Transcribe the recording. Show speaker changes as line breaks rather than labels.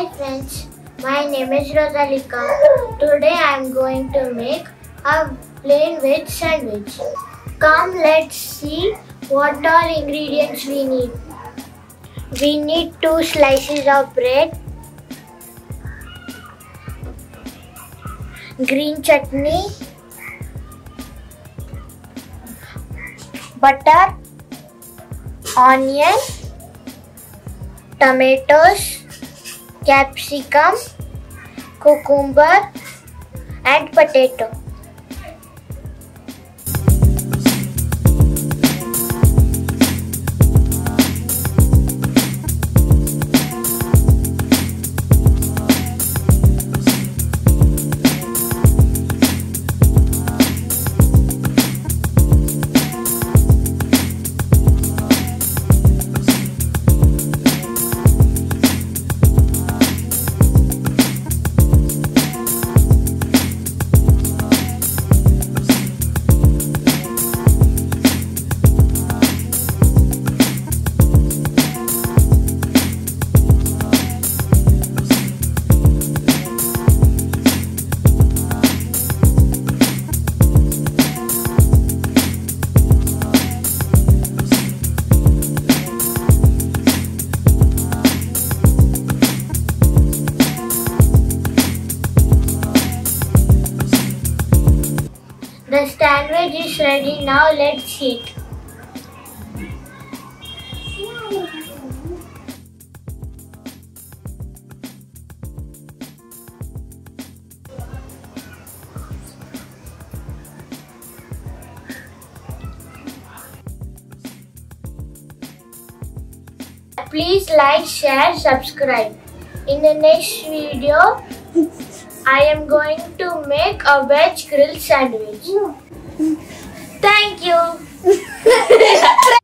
Hi friends, my name is Rozalika. Today I am going to make a plain veg sandwich. Come let's see what all ingredients we need. We need two slices of bread, green chutney, butter, onion, tomatoes, capsicum, cucumber and potato. The sandwich is ready now let's eat. Please like, share, subscribe. In the next video, I am going to make a veg grilled sandwich. Thank you.